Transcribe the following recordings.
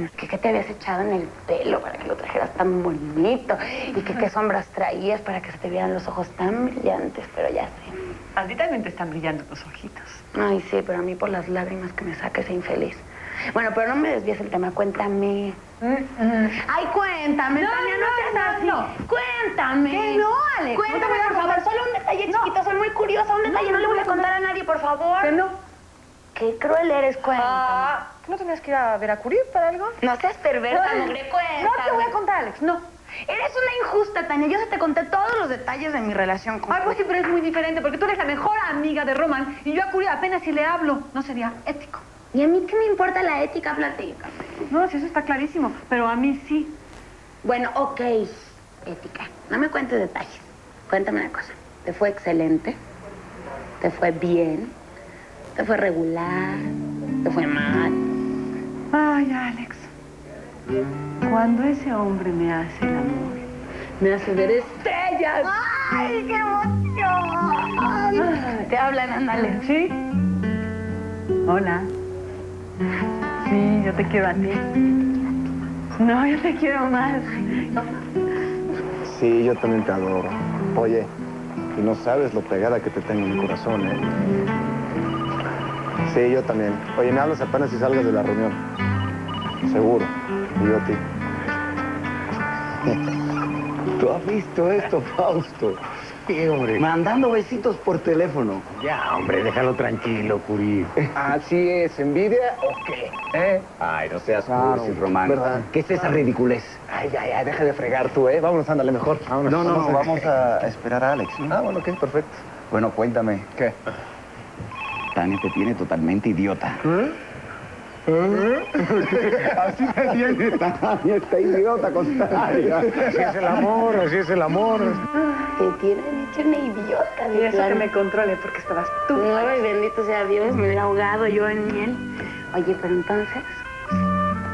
qué te habías echado en el pelo para que lo trajeras tan bonito? ¿Y que qué sombras traías para que se te vieran los ojos tan brillantes? Pero ya sé. A ti también te están brillando los ojitos. Ay, sí, pero a mí por las lágrimas que me saca ese infeliz. Bueno, pero no me desvíes el tema, cuéntame. Ay, cuéntame, No, Tania, no, no, seas no, así. no. Cuéntame. Que no, Alex, Cuéntame, por favor, solo un detalle chiquito, soy muy curiosa, un detalle, no, le voy a contar a nadie, por favor. Que no. Qué cruel eres, cuéntame. Ah, ¿no tenías que ir a ver a Curie para algo? No seas perversa, Ay, mugre, cuéntame. No te voy a contar, Alex, no. Eres una injusta, Tania. Yo se te conté todos los detalles de mi relación con Ay, pues sí, pero es muy diferente, porque tú eres la mejor amiga de Roman y yo a Curie apenas si le hablo. No sería ético. ¿Y a mí qué me importa la ética, platica? No, si eso está clarísimo, pero a mí sí. Bueno, ok, ética. No me cuentes detalles. Cuéntame una cosa. ¿Te fue excelente? ¿Te fue bien? ¿Te fue regular? ¿Te fue mal? Ay, Alex. Cuando ese hombre me hace el amor, me hace ver estrellas. ¡Ay, qué emoción! Te hablan, ándale. ¿Sí? Hola. Sí, yo te quiero a ti. No, yo te quiero más. Sí, yo también te adoro. Oye, y no sabes lo pegada que te tengo en mi corazón, ¿eh? Sí, yo también. Oye, me hablas apenas si salgas de la reunión. Seguro. Y yo a ti. ¿Tú has visto esto, Fausto? Sí, hombre. Mandando besitos por teléfono. Ya, hombre, déjalo tranquilo, Curí. ¿Así es? ¿Envidia o qué? ¿Eh? Ay, no seas Claro, cursi, Román. ¿verdad? ¿Qué es esa ridiculez? Ay, ya, ya, deja de fregar tú, ¿eh? Vámonos, ándale mejor. Vámonos. No, no, vamos a esperar a Alex. ¿no? Ah, bueno, ok, perfecto. Bueno, cuéntame. ¿Qué? Tania te tiene totalmente idiota. Así me tiene Tania, esta idiota con Tania. Así es el amor, así es el amor. Te tienen hecho una idiota. Y eso que me controle, porque estabas tú. Ay, bendito sea Dios, me hubiera ahogado yo en miel. Oye, pero entonces,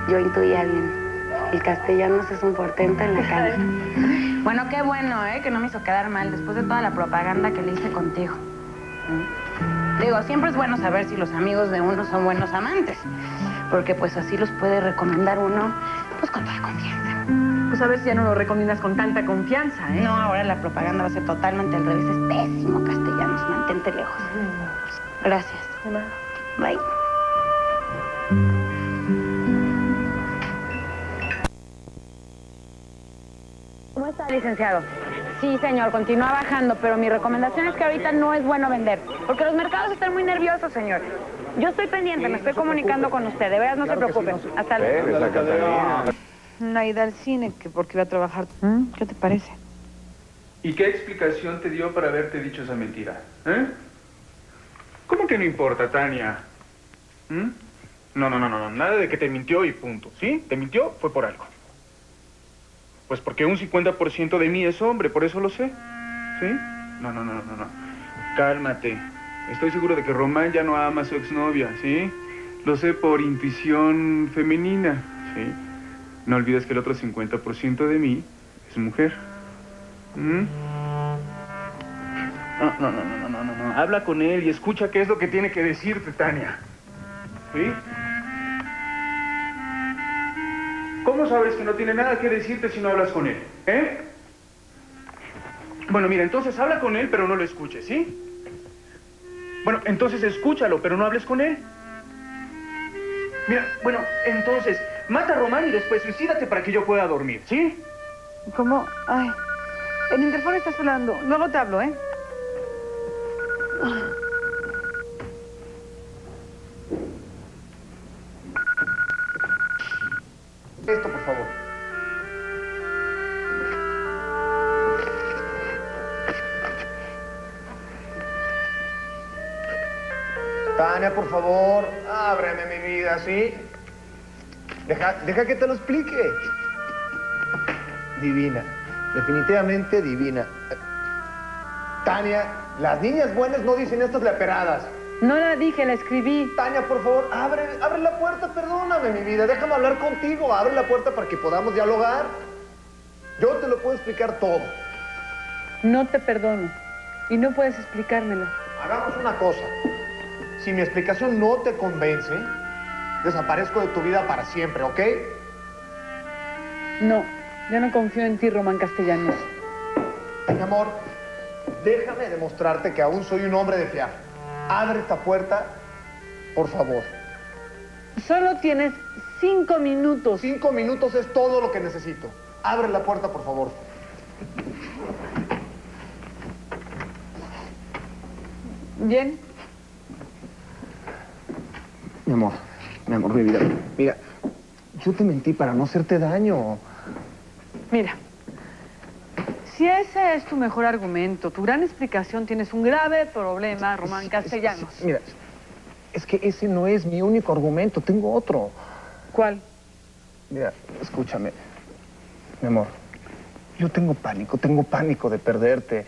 yo intuía bien. El castellano es un portento en la calle. Bueno, qué bueno, ¿eh? Que no me hizo quedar mal después de toda la propaganda que le hice contigo. ¿Mm? Digo, siempre es bueno saber si los amigos de uno son buenos amantes. Porque pues así los puede recomendar uno, pues con toda confianza. Pues a ver si ya no lo recomiendas con tanta confianza, ¿eh? No, ahora la propaganda va a ser totalmente al revés. Es pésimo castellanos, mantente lejos. Gracias. Bye. ¿Cómo está, licenciado? Sí, señor, continúa bajando, pero mi recomendación es que ahorita no es bueno vender, porque los mercados están muy nerviosos, señor. Yo estoy pendiente, me estoy comunicando con usted, de veras no se preocupe. Hasta luego. Eres la Catalina. Una ida al cine, que porque iba a trabajar. ¿Mm? ¿Qué te parece? ¿Y qué explicación te dio para haberte dicho esa mentira? ¿Eh? ¿Cómo que no importa, Tania? ¿Mm? No, no, no, no, no, nada de que te mintió y punto. ¿Sí? Te mintió, fue por algo. Pues porque un 50% de mí es hombre, por eso lo sé. ¿Sí? No, no, no, no, no. Cálmate. Estoy seguro de que Román ya no ama a su exnovia, ¿sí? Lo sé por intuición femenina, ¿sí? No olvides que el otro 50% de mí es mujer. ¿Mm? No, no, no, no, no, no, no. Habla con él y escucha qué es lo que tiene que decirte, Tania. ¿Sí? ¿Cómo sabes que no tiene nada que decirte si no hablas con él? ¿Eh? Bueno, mira, entonces habla con él, pero no lo escuches, ¿sí? Bueno, entonces escúchalo, pero no hables con él. Mira, bueno, entonces, mata a Román y después suicídate para que yo pueda dormir, ¿sí? ¿Cómo? Ay, el interfono está sonando. Luego te hablo, ¿eh? Tania, por favor, ábreme mi vida, ¿sí? Deja, deja que te lo explique. Divina, definitivamente divina. Tania, las niñas buenas no dicen estas leperadas. No la dije, la escribí. Tania, por favor, abre, abre la puerta, perdóname, mi vida. Déjame hablar contigo. Abre la puerta para que podamos dialogar. Yo te lo puedo explicar todo. No te perdono. Y no puedes explicármelo. Hagamos una cosa. Si mi explicación no te convence, desaparezco de tu vida para siempre, ¿ok? No, ya no confío en ti, Román Castellanos. Mi amor, déjame demostrarte que aún soy un hombre de fiar. Abre esta puerta, por favor. Solo tienes cinco minutos. Cinco minutos es todo lo que necesito. Abre la puerta, por favor. Bien. Mi amor, mi amor, mi vida. Mira, yo te mentí para no hacerte daño. Mira, si ese es tu mejor argumento, tu gran explicación, tienes un grave problema, Román Castellanos. mira, es que ese no es mi único argumento, tengo otro. ¿Cuál? Mira, escúchame. Mi amor, yo tengo pánico, tengo pánico de perderte.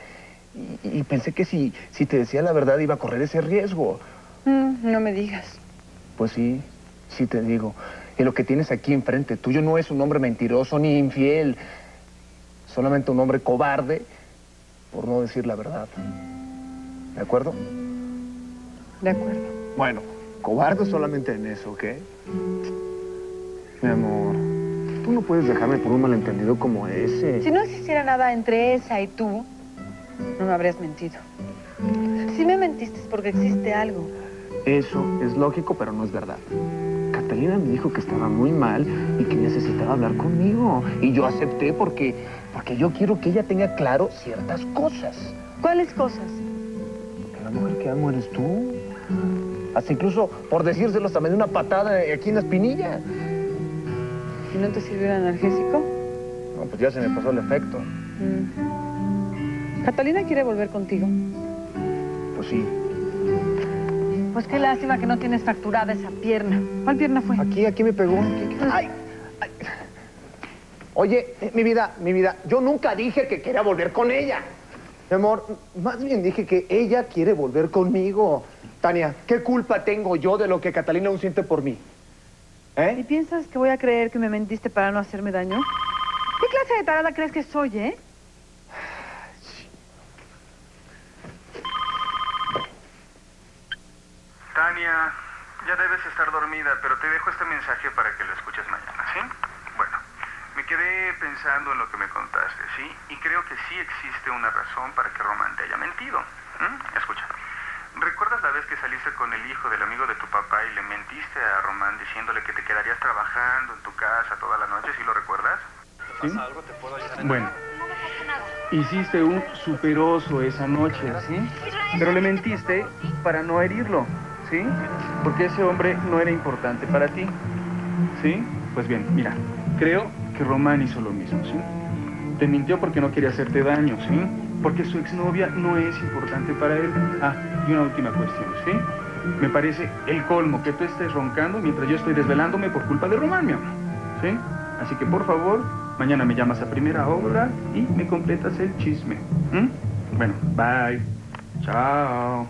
Y, y pensé que si, si te decía la verdad iba a correr ese riesgo. Mm, no me digas. Pues sí, sí te digo. Y lo que tienes aquí enfrente tuyo no es un hombre mentiroso ni infiel. Solamente un hombre cobarde por no decir la verdad. ¿De acuerdo? De acuerdo. Bueno, cobarde solamente en eso, ¿ok? Mi amor, tú no puedes dejarme por un malentendido como ese. Si no existiera nada entre esa y tú, no me habrías mentido. Si me mentiste es porque existe algo. Eso es lógico, pero no es verdad. Catalina me dijo que estaba muy mal y que necesitaba hablar conmigo. Y yo acepté porque, porque yo quiero que ella tenga claro ciertas cosas. ¿Cuáles cosas? Que la mujer que amo eres tú. Hasta incluso, por decírselo, hasta me dio una patada aquí en la espinilla. ¿Y no te sirvió el analgésico? No, pues ya se me pasó el efecto. Mm. Catalina quiere volver contigo. Pues sí. Pues qué lástima que no tienes fracturada esa pierna. ¿Cuál pierna fue? Aquí, aquí me pegó. Aquí, aquí. Ay, ay. Oye, mi vida, mi vida, yo nunca dije que quería volver con ella. Mi amor, más bien dije que ella quiere volver conmigo. Tania, ¿qué culpa tengo yo de lo que Catalina aún siente por mí? ¿Y ¿Eh? piensas que voy a creer que me mentiste para no hacerme daño? ¿Qué clase de tarada crees que soy, eh? Tania, ya debes estar dormida, pero te dejo este mensaje para que lo escuches mañana, ¿sí? Bueno, me quedé pensando en lo que me contaste, ¿sí? Y creo que sí existe una razón para que Román te haya mentido. ¿m? Escucha, ¿recuerdas la vez que saliste con el hijo del amigo de tu papá y le mentiste a Román diciéndole que te quedarías trabajando en tu casa toda la noche? ¿Sí lo recuerdas? ¿Sí? Bueno, hiciste un superoso esa noche, ¿sí? Pero le mentiste para no herirlo, ¿sí? Porque ese hombre no era importante para ti, ¿sí? Pues bien, mira, creo que Román hizo lo mismo, ¿sí? Te mintió porque no quería hacerte daño, ¿sí? Porque su exnovia no es importante para él. Ah, y una última cuestión, ¿sí? Me parece el colmo que tú estés roncando mientras yo estoy desvelándome por culpa de Román, mi amor, ¿sí? Así que por favor, mañana me llamas a primera hora y me completas el chisme. ¿m? Bueno, bye. Chao.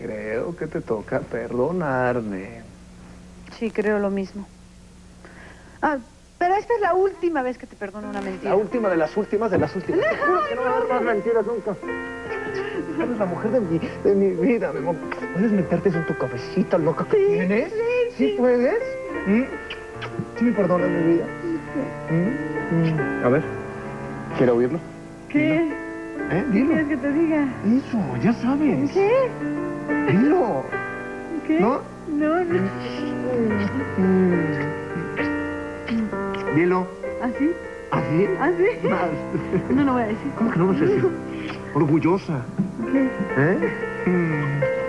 Creo que te toca perdonarme. Sí, creo lo mismo. Ah, pero esta es la última vez que te perdono una mentira. La última de las últimas de las últimas. Te juro que no más mentiras nunca. Eres la mujer de mi, de mi vida, mi amor. ¿Puedes meterte eso en tu cabecita loca que tienes? Sí, sí. puedes? ¿Mm? Sí me perdonas, mi vida. ¿Mm? Mm. A ver, ¿quiere oírlo? ¿Qué? ¿Eh? Dilo. ¿Quieres que te diga? Eso, ya sabes. ¿Qué? Dilo. ¿Qué? ¿No? No, no. Mm. Dilo. ¿Así? ¿Así? ¿Así? Más. No lo voy a decir. ¿Cómo que no vas a decir? Orgullosa. ¿Qué? ¿Eh? Mm.